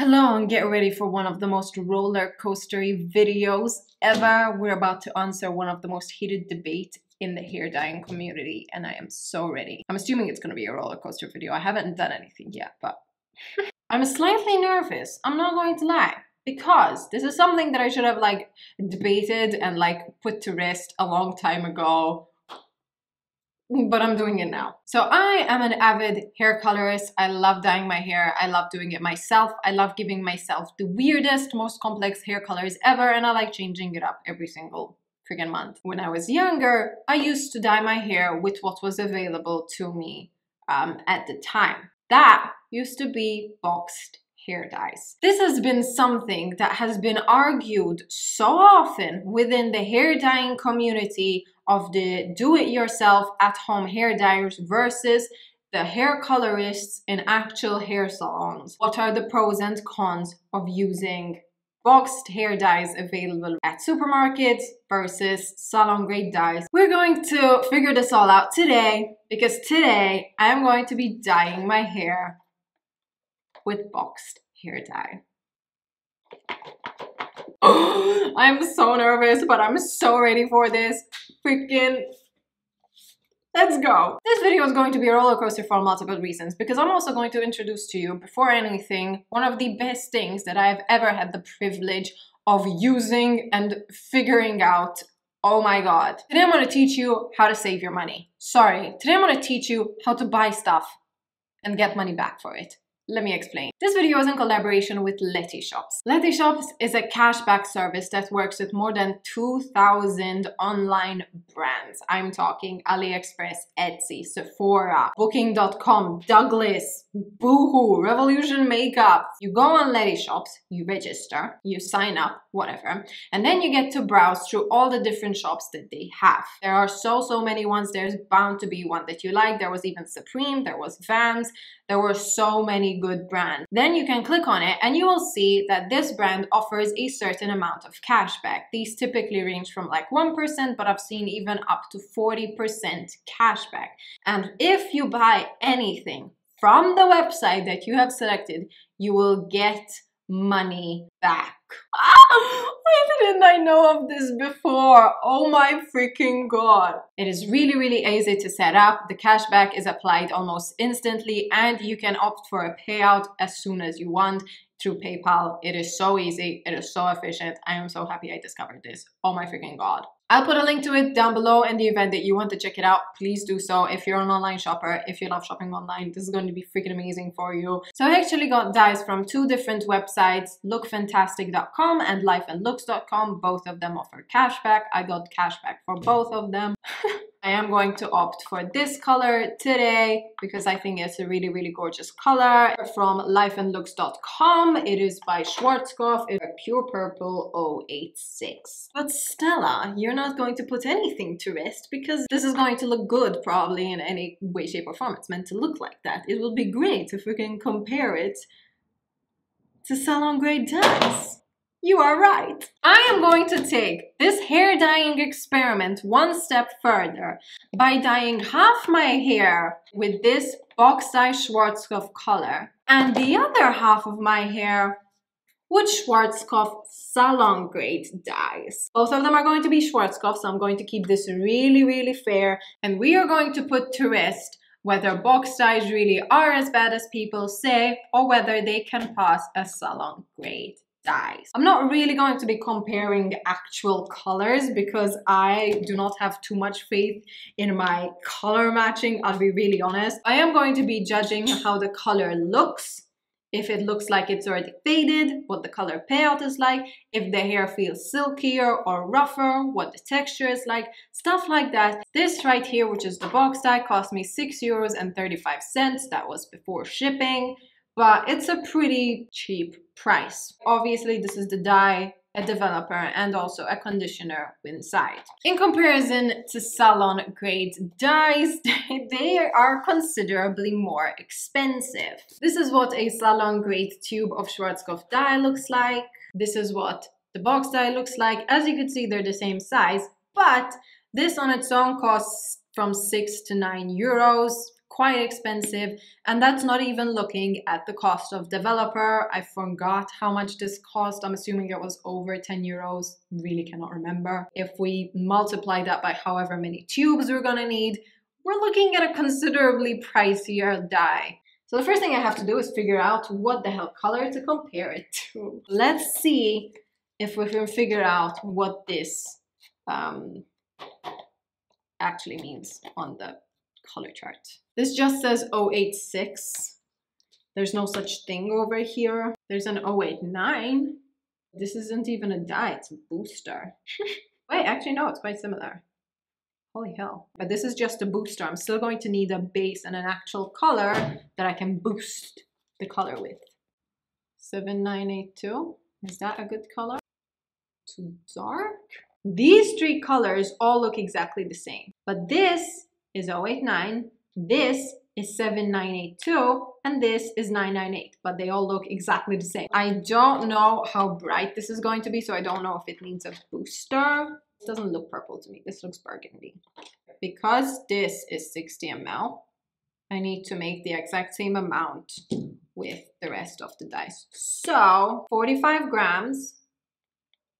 Hello and get ready for one of the most roller coastery videos ever. We're about to answer one of the most heated debate in the hair dyeing community and I am so ready. I'm assuming it's gonna be a roller coaster video. I haven't done anything yet, but I'm slightly nervous. I'm not going to lie because this is something that I should have like debated and like put to rest a long time ago but I'm doing it now. So I am an avid hair colorist. I love dyeing my hair. I love doing it myself. I love giving myself the weirdest, most complex hair colors ever, and I like changing it up every single freaking month. When I was younger, I used to dye my hair with what was available to me um, at the time. That used to be boxed hair dyes. This has been something that has been argued so often within the hair dyeing community of the do-it-yourself at-home hair dyers versus the hair colorists in actual hair salons. What are the pros and cons of using boxed hair dyes available at supermarkets versus salon grade dyes. We're going to figure this all out today because today I'm going to be dyeing my hair with boxed hair dye. I'm so nervous, but I'm so ready for this. Freaking Let's go! This video is going to be a roller coaster for multiple reasons because I'm also going to introduce to you, before anything, one of the best things that I've ever had the privilege of using and figuring out. Oh my god. Today I'm going to teach you how to save your money. Sorry, today I'm going to teach you how to buy stuff and get money back for it. Let me explain. This video is in collaboration with LetyShops. Letty Shops is a cashback service that works with more than 2,000 online brands. I'm talking AliExpress, Etsy, Sephora, Booking.com, Douglas, Boohoo, Revolution Makeup. You go on LetyShops, you register, you sign up, whatever, and then you get to browse through all the different shops that they have. There are so, so many ones. There's bound to be one that you like. There was even Supreme, there was Vans, there were so many good brands. Then you can click on it and you will see that this brand offers a certain amount of cash back. These typically range from like 1%, but I've seen even up to 40% cash back. And if you buy anything from the website that you have selected, you will get money back. why didn't I know of this before? Oh my freaking god. It is really, really easy to set up. The cashback is applied almost instantly and you can opt for a payout as soon as you want through PayPal. It is so easy. It is so efficient. I am so happy I discovered this. Oh my freaking god. I'll put a link to it down below in the event that you want to check it out. Please do so if you're an online shopper, if you love shopping online. This is going to be freaking amazing for you. So I actually got dyes from two different websites, lookfantastic.com and lifeandlooks.com. Both of them offer cashback. I got cashback for both of them. I am going to opt for this color today because I think it's a really, really gorgeous color from lifeandlooks.com. It is by Schwarzkopf. It's a pure purple 086. But Stella, you're not going to put anything to rest because this is going to look good probably in any way, shape, or form. It's meant to look like that. It will be great if we can compare it to salon grade dyes. You are right. I am going to take this hair dyeing experiment one step further by dyeing half my hair with this box dye Schwarzkopf color and the other half of my hair with Schwarzkopf salon grade dyes. Both of them are going to be Schwarzkopf, so I'm going to keep this really, really fair and we are going to put to rest whether box dyes really are as bad as people say or whether they can pass a salon grade dyes. I'm not really going to be comparing actual colors because I do not have too much faith in my color matching, I'll be really honest. I am going to be judging how the color looks, if it looks like it's already faded, what the color payout is like, if the hair feels silkier or rougher, what the texture is like, stuff like that. This right here, which is the box dye, cost me 6 euros and 35 cents. That was before shipping but it's a pretty cheap price. Obviously, this is the dye a developer and also a conditioner inside. In comparison to salon grade dyes, they are considerably more expensive. This is what a salon grade tube of Schwarzkopf dye looks like. This is what the box dye looks like. As you can see, they're the same size, but this on its own costs from 6 to 9 euros quite expensive and that's not even looking at the cost of developer. I forgot how much this cost. I'm assuming it was over 10 euros. Really cannot remember. If we multiply that by however many tubes we're gonna need we're looking at a considerably pricier dye so the first thing i have to do is figure out what the hell color to compare it to. Let's see if we can figure out what this um, actually means on the color chart. This just says 086. There's no such thing over here. There's an 089. This isn't even a dye, it's a booster. Wait, actually no, it's quite similar. Holy hell. But this is just a booster. I'm still going to need a base and an actual color that I can boost the color with. 7982. Is that a good color? Too dark? These three colors all look exactly the same. But this is 089, this is 7982, and this is 998, but they all look exactly the same. I don't know how bright this is going to be, so I don't know if it needs a booster. It doesn't look purple to me, this looks burgundy. Because this is 60 ml, I need to make the exact same amount with the rest of the dice. So 45 grams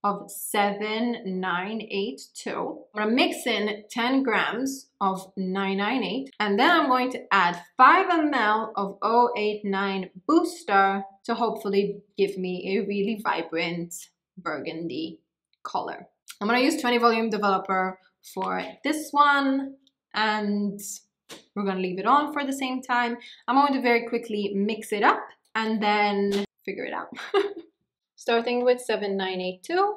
of 7982. I'm gonna mix in 10 grams of 998 and then I'm going to add 5 ml of 089 booster to hopefully give me a really vibrant burgundy color. I'm gonna use 20 volume developer for this one and we're gonna leave it on for the same time. I'm going to very quickly mix it up and then figure it out. starting with 7982,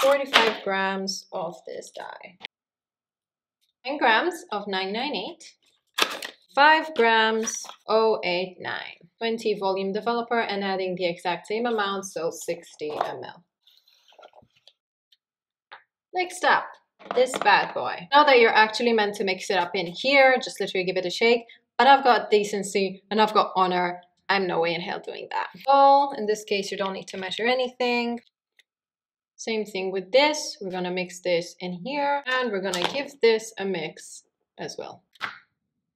45 grams of this dye. 10 grams of 998, 5 grams 089, 20 volume developer and adding the exact same amount, so 60 ml. Next up, this bad boy. Now that you're actually meant to mix it up in here, just literally give it a shake, but I've got decency and I've got honor I'm no way in hell doing that. Well, in this case, you don't need to measure anything. Same thing with this. We're gonna mix this in here and we're gonna give this a mix as well.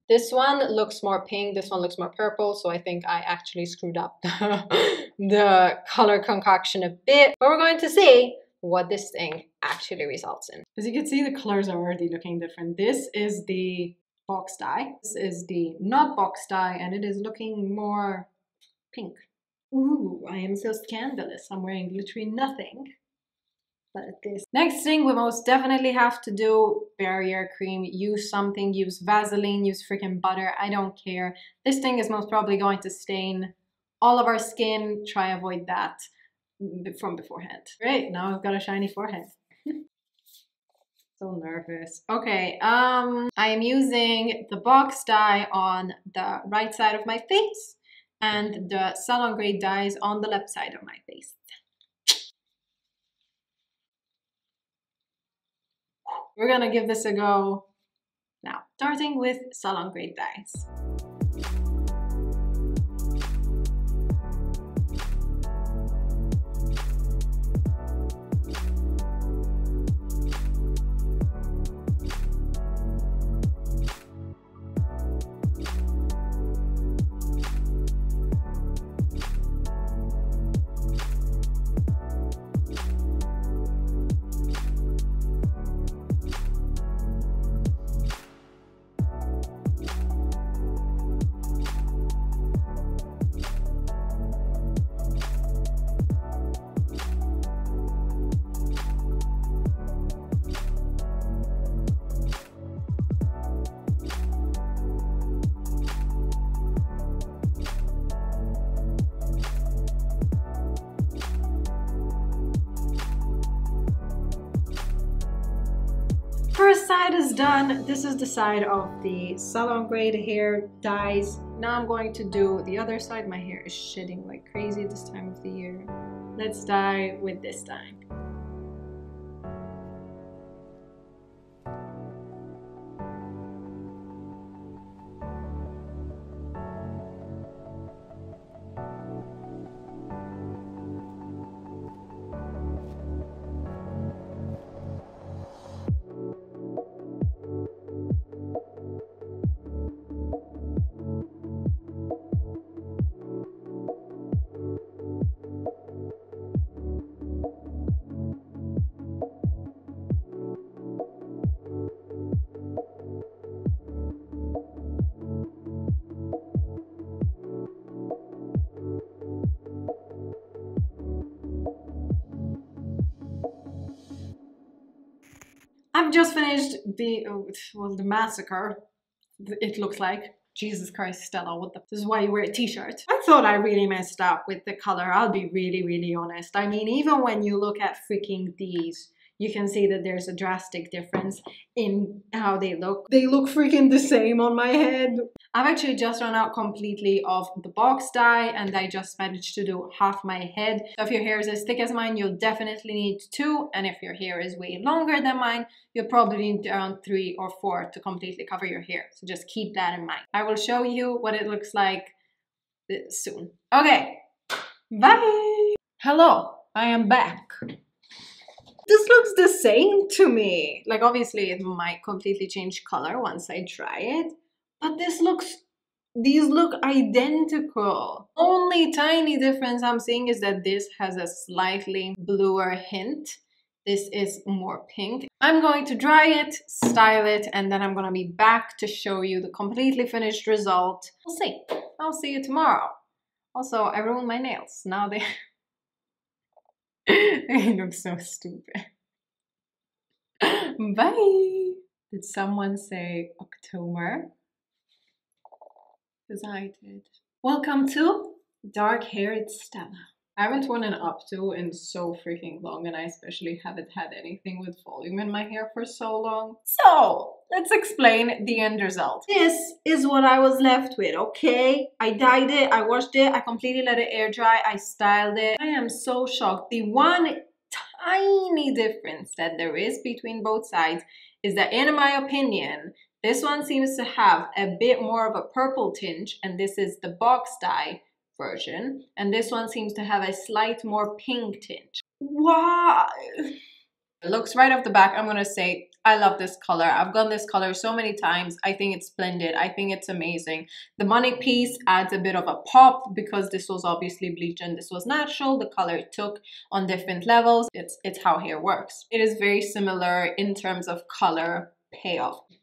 This one looks more pink, this one looks more purple, so I think I actually screwed up the color concoction a bit. But we're going to see what this thing actually results in. As you can see, the colors are already looking different. This is the box dye. This is the not box dye and it is looking more pink. Ooh, I am so scandalous. I'm wearing literally nothing but this. Next thing we most definitely have to do, barrier cream. Use something, use Vaseline, use freaking butter. I don't care. This thing is most probably going to stain all of our skin. Try avoid that from beforehand. Great, now I've got a shiny forehead. So nervous. Okay, um, I am using the box dye on the right side of my face and the salon grade dyes on the left side of my face. We're gonna give this a go now, starting with salon grade dyes. Done. This is the side of the salon grade hair dyes. Now I'm going to do the other side. My hair is shedding like crazy this time of the year. Let's dye with this dye. I've just finished the, oh, well, the massacre, it looks like. Jesus Christ, Stella, what the? This is why you wear a t-shirt. I thought I really messed up with the color. I'll be really, really honest. I mean, even when you look at freaking these, you can see that there's a drastic difference in how they look. They look freaking the same on my head. I've actually just run out completely of the box dye and I just managed to do half my head. So if your hair is as thick as mine, you'll definitely need two. And if your hair is way longer than mine, you'll probably need around three or four to completely cover your hair. So just keep that in mind. I will show you what it looks like uh, soon. Okay, bye! Hello, I am back this looks the same to me. Like obviously it might completely change color once I try it, but this looks, these look identical. Only tiny difference I'm seeing is that this has a slightly bluer hint. This is more pink. I'm going to dry it, style it, and then I'm gonna be back to show you the completely finished result. We'll see. I'll see you tomorrow. Also, I ruined my nails. Now they they look so stupid. Bye! Did someone say October? Because I did. Welcome to Dark Haired Stella. I haven't worn an updo in so freaking long and I especially haven't had anything with volume in my hair for so long. So, let's explain the end result. This is what I was left with, okay? I dyed it, I washed it, I completely let it air dry, I styled it. I am so shocked. The one tiny difference that there is between both sides is that in my opinion, this one seems to have a bit more of a purple tinge and this is the box dye version. And this one seems to have a slight more pink tinge. Why? It looks right off the back, I'm gonna say, I love this color. I've gotten this color so many times. I think it's splendid. I think it's amazing. The money piece adds a bit of a pop because this was obviously bleached and this was natural. The color it took on different levels. It's, it's how hair works. It is very similar in terms of color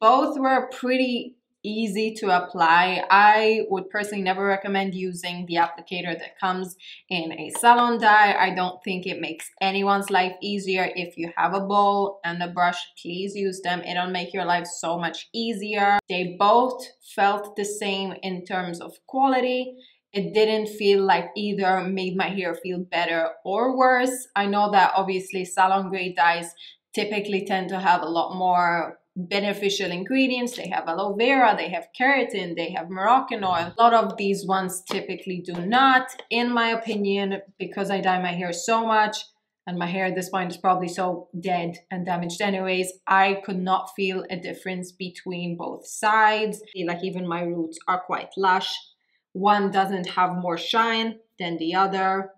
Both were pretty easy to apply. I would personally never recommend using the applicator that comes in a salon dye. I don't think it makes anyone's life easier. If you have a bowl and a brush, please use them. It'll make your life so much easier. They both felt the same in terms of quality. It didn't feel like either made my hair feel better or worse. I know that obviously salon grade dyes typically tend to have a lot more beneficial ingredients. They have aloe vera, they have keratin, they have Moroccan oil. A lot of these ones typically do not, in my opinion, because I dye my hair so much and my hair at this point is probably so dead and damaged anyways, I could not feel a difference between both sides. Like even my roots are quite lush. One doesn't have more shine than the other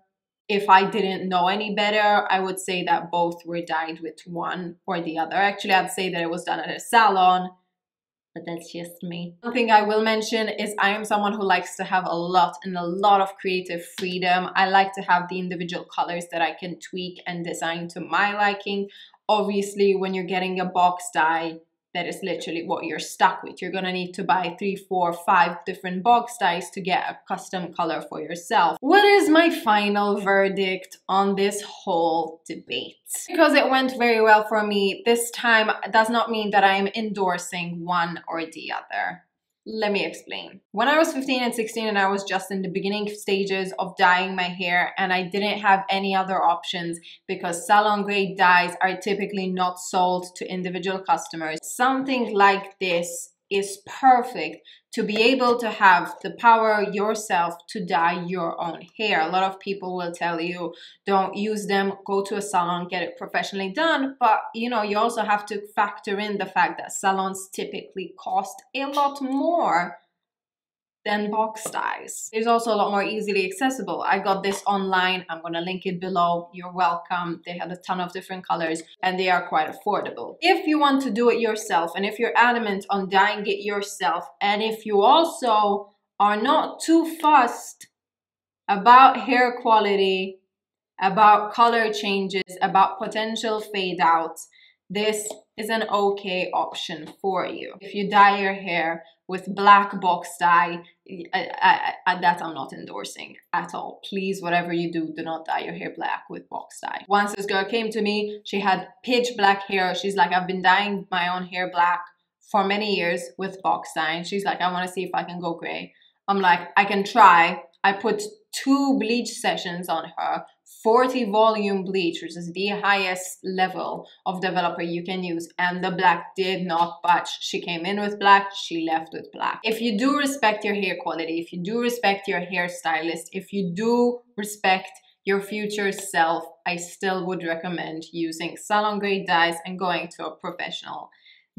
if I didn't know any better, I would say that both were dyed with one or the other. Actually, I'd say that it was done at a salon, but that's just me. One thing I will mention is I am someone who likes to have a lot and a lot of creative freedom. I like to have the individual colors that I can tweak and design to my liking. Obviously, when you're getting a box dye, that is literally what you're stuck with. You're gonna need to buy three, four, five different box dyes to get a custom color for yourself. What is my final verdict on this whole debate? Because it went very well for me this time does not mean that I am endorsing one or the other. Let me explain. When I was 15 and 16 and I was just in the beginning stages of dyeing my hair and I didn't have any other options because salon grade dyes are typically not sold to individual customers. Something like this is perfect to be able to have the power yourself to dye your own hair. A lot of people will tell you don't use them, go to a salon, get it professionally done. But you know, you also have to factor in the fact that salons typically cost a lot more than box dyes. It's also a lot more easily accessible. I got this online. I'm gonna link it below. You're welcome. They had a ton of different colors and they are quite affordable. If you want to do it yourself and if you're adamant on dyeing it yourself and if you also are not too fussed about hair quality, about color changes, about potential fade outs, this is an okay option for you. If you dye your hair with black box dye, I, I, that I'm not endorsing at all. Please, whatever you do, do not dye your hair black with box dye. Once this girl came to me, she had pitch black hair. She's like, I've been dyeing my own hair black for many years with box dye. And she's like, I want to see if I can go gray. I'm like, I can try. I put two bleach sessions on her 40 volume bleach, which is the highest level of developer you can use. And the black did not budge. She came in with black, she left with black. If you do respect your hair quality, if you do respect your hairstylist, if you do respect your future self, I still would recommend using salon grade dyes and going to a professional.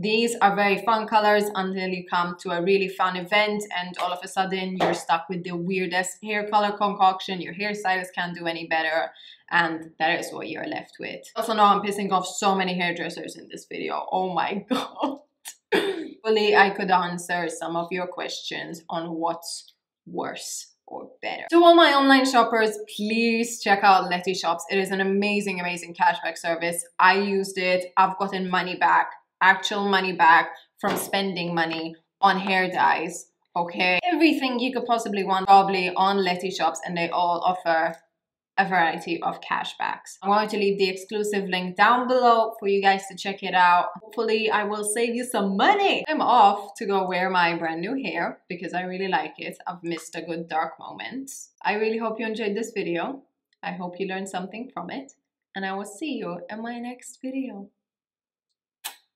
These are very fun colors until you come to a really fun event and all of a sudden you're stuck with the weirdest hair color concoction. Your hairstylist can't do any better and that is what you're left with. Also know I'm pissing off so many hairdressers in this video. Oh my god. Hopefully I could answer some of your questions on what's worse or better. To all my online shoppers, please check out LetyShops. It is an amazing, amazing cashback service. I used it. I've gotten money back actual money back from spending money on hair dyes okay everything you could possibly want probably on LetyShops and they all offer a variety of cashbacks. I'm going to leave the exclusive link down below for you guys to check it out. Hopefully I will save you some money. I'm off to go wear my brand new hair because I really like it. I've missed a good dark moment. I really hope you enjoyed this video. I hope you learned something from it and I will see you in my next video.